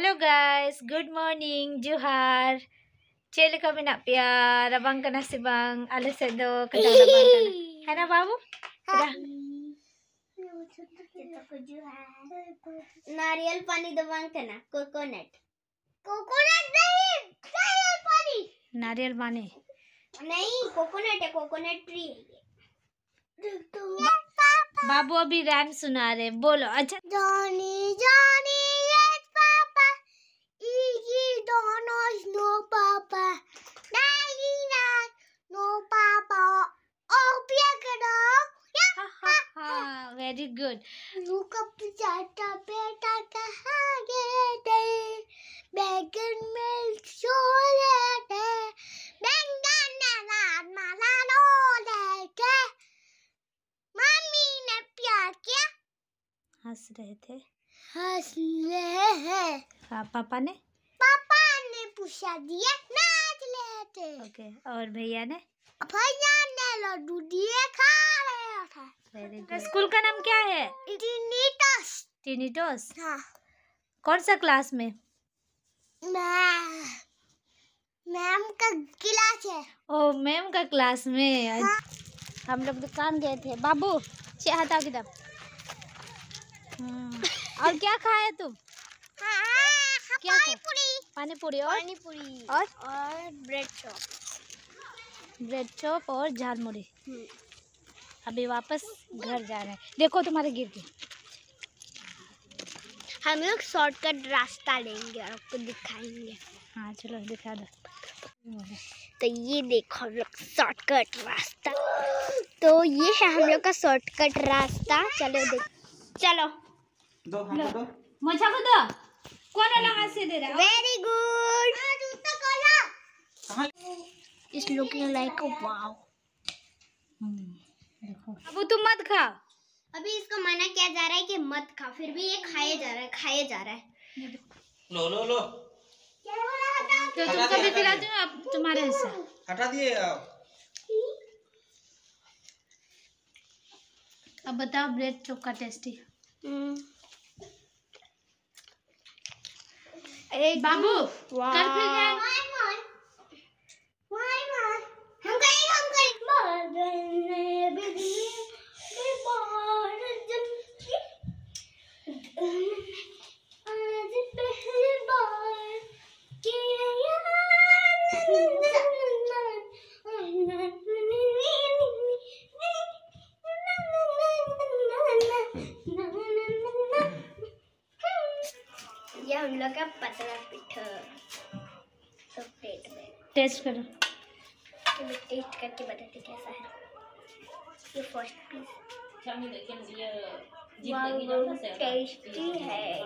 Hello guys, good morning, Juhar. Chili kami nak piar, abang kena si bang alas sedo kedang abang kena. Kana babu? Kada. नारियल पानी दबाते ना coconut coconut नहीं नारियल पानी नारियल पानी नहीं कोकोनट है कोकोनट ट्री है ये बाबू अभी रैम सुना रहे बोलो अच्छा Johnny, Johnny, very good Look up, Jata, Beta, Kahagete. Bacon milk, solete. Bengana, malano, lete. Mummy ने प्यार किया हंस रहे थे। हंस रहे हैं। हाँ पापा ने? पापा ने पूछा दिया नाच लेते ओके और भैया ने? भैया ने लड्डू रहे थे गुड स्कूल का नाम क्या है? टीनीटस टिनिटोस हाँ। कौन सा क्लास में? मैम। मैम का गिलास है। ओ मैम का क्लास में। हाँ। हम लोग दुकान गए थे। बाबू चे हटा किधर हम्म, और क्या खाए तुम? हाँ, क्या पानी पूरी पानी पूरी और? पानी पूरी और? और ब्रेड चॉप। ब्रेड चॉप और झालमुड़ी अभी वापस घर जा रहे हैं। देखो तुम्हारे गिर गए। हम लोग शॉर्टकट रास्ता लेंगे और आपको दिखाएँगे। हाँ चलो दिखा दो। तो ये देखो हम लोग शॉर्टकट रास्ता। तो ये है हम लोग का शॉर्टकट रास्ता। चलो देख चलो। दो हमको दो। मोछा को दो। कौन वाला हाथ से दे रहा है? Very good is looking like wow hmm, अब तुम मत खाओ अभी इसको मना किया जा रहा है कि मत खा फिर भी ये खाया जा रहा है खाया जा रहा है। लो लो लो। तो तुमको भी खिला दूँ अब तुम्हारे हिस्सा। हटा दिए अब अब बताओ ब्रेड का टेस्टी एक बाबू कल ये हम लोग का पतला पिठा। तो प्लेट में। टेस्ट करो। तो मैं टेस्ट करके बताती कैसा है। ये फ़र्स्ट पीस टेस्टी है।